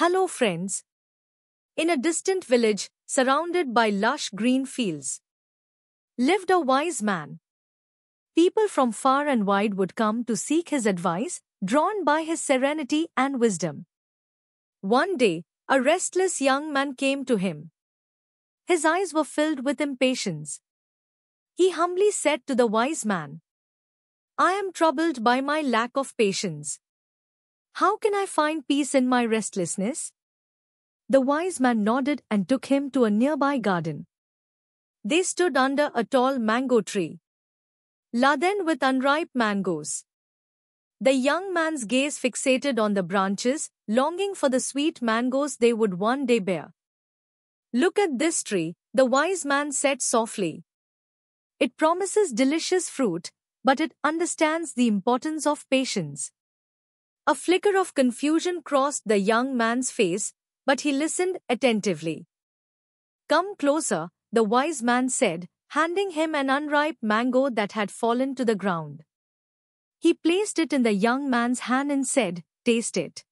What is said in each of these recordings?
Hello, friends. In a distant village, surrounded by lush green fields, lived a wise man. People from far and wide would come to seek his advice, drawn by his serenity and wisdom. One day, a restless young man came to him. His eyes were filled with impatience. He humbly said to the wise man, I am troubled by my lack of patience. How can I find peace in my restlessness? The wise man nodded and took him to a nearby garden. They stood under a tall mango tree, laden with unripe mangoes. The young man's gaze fixated on the branches, longing for the sweet mangoes they would one day bear. Look at this tree, the wise man said softly. It promises delicious fruit, but it understands the importance of patience. A flicker of confusion crossed the young man's face, but he listened attentively. Come closer, the wise man said, handing him an unripe mango that had fallen to the ground. He placed it in the young man's hand and said, Taste it.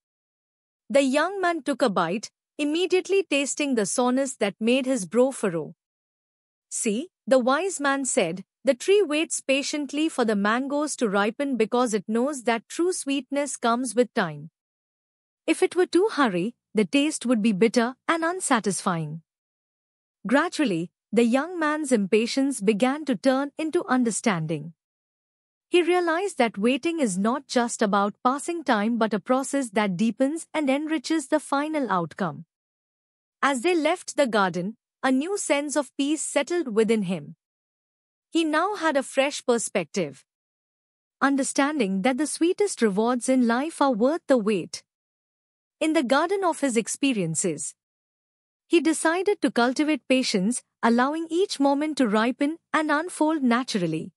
The young man took a bite, immediately tasting the soreness that made his brow furrow. See, the wise man said, the tree waits patiently for the mangoes to ripen because it knows that true sweetness comes with time. If it were to hurry, the taste would be bitter and unsatisfying. Gradually, the young man's impatience began to turn into understanding. He realized that waiting is not just about passing time but a process that deepens and enriches the final outcome. As they left the garden, a new sense of peace settled within him. He now had a fresh perspective. Understanding that the sweetest rewards in life are worth the wait. In the garden of his experiences, he decided to cultivate patience, allowing each moment to ripen and unfold naturally.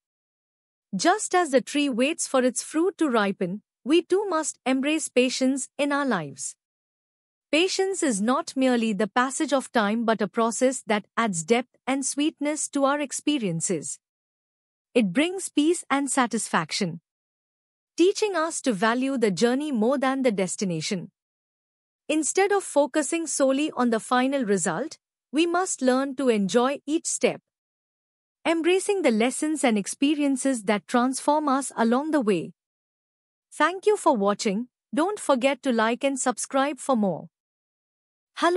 Just as the tree waits for its fruit to ripen, we too must embrace patience in our lives. Patience is not merely the passage of time but a process that adds depth and sweetness to our experiences. It brings peace and satisfaction, teaching us to value the journey more than the destination. Instead of focusing solely on the final result, we must learn to enjoy each step, embracing the lessons and experiences that transform us along the way. Thank you for watching. Don't forget to like and subscribe for more.